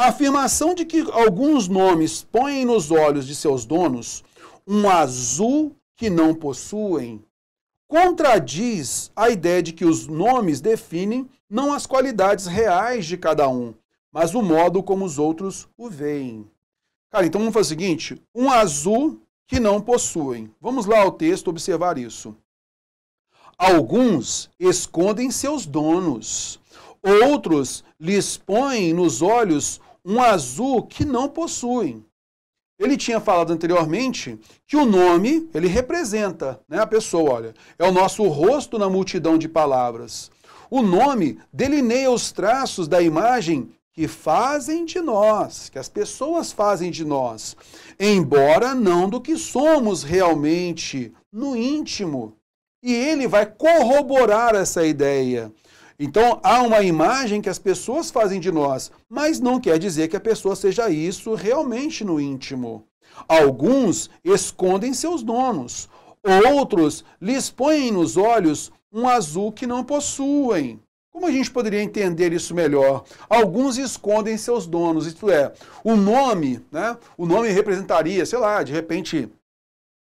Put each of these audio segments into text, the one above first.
A afirmação de que alguns nomes põem nos olhos de seus donos um azul que não possuem contradiz a ideia de que os nomes definem não as qualidades reais de cada um, mas o modo como os outros o veem. Cara, então vamos fazer o seguinte: um azul que não possuem. Vamos lá ao texto observar isso. Alguns escondem seus donos, outros lhes põem nos olhos um azul que não possuem. Ele tinha falado anteriormente que o nome, ele representa né, a pessoa, olha, é o nosso rosto na multidão de palavras. O nome delineia os traços da imagem que fazem de nós, que as pessoas fazem de nós, embora não do que somos realmente no íntimo. E ele vai corroborar essa ideia. Então há uma imagem que as pessoas fazem de nós, mas não quer dizer que a pessoa seja isso realmente no íntimo. Alguns escondem seus donos, outros lhes põem nos olhos um azul que não possuem. Como a gente poderia entender isso melhor? Alguns escondem seus donos, isto é, o nome, né? O nome representaria, sei lá, de repente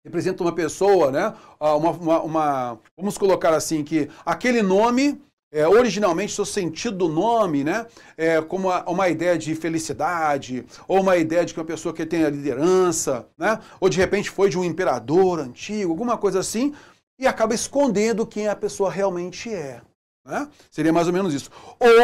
representa uma pessoa, né? Ah, uma, uma, uma vamos colocar assim que aquele nome é, originalmente, seu sentido do nome, né, é como uma, uma, ideia de felicidade, ou uma ideia de que uma pessoa que tem a liderança, né, ou de repente foi de um imperador antigo, alguma coisa assim, e acaba escondendo quem a pessoa realmente é. Né? Seria mais ou menos isso.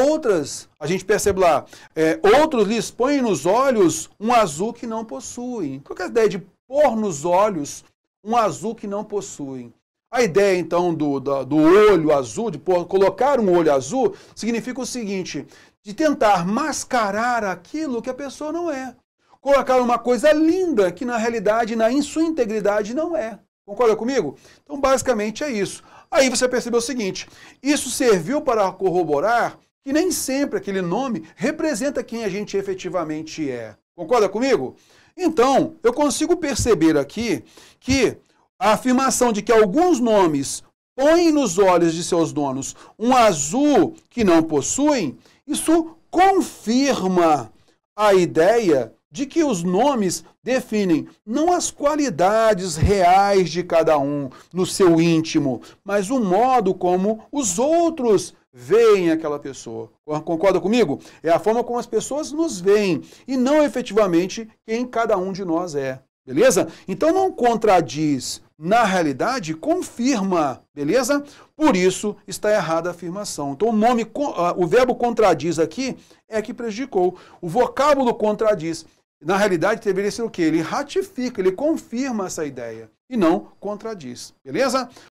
Outras, a gente percebe lá, é, outros lhes põem nos olhos um azul que não possuem. Qual é a ideia de pôr nos olhos um azul que não possuem? A ideia, então, do, do, do olho azul, de colocar um olho azul, significa o seguinte: de tentar mascarar aquilo que a pessoa não é. Colocar uma coisa linda que, na realidade, na, sua integridade, não é. Concorda comigo? Então, basicamente é isso. Aí você percebeu o seguinte: isso serviu para corroborar que nem sempre aquele nome representa quem a gente efetivamente é. Concorda comigo? Então, eu consigo perceber aqui que a afirmação de que alguns nomes põem nos olhos de seus donos um azul que não possuem, isso confirma a ideia de que os nomes definem não as qualidades reais de cada um no seu íntimo, mas o modo como os outros veem aquela pessoa. Concorda comigo? É a forma como as pessoas nos veem e não efetivamente quem cada um de nós é. Beleza? Então não contradiz na realidade, confirma, beleza? Por isso está errada a afirmação. Então, o nome, ah, o verbo contradiz aqui é que prejudicou. O vocábulo contradiz. Na realidade, deveria ser o quê? Ele ratifica, ele confirma essa ideia e não contradiz. Beleza?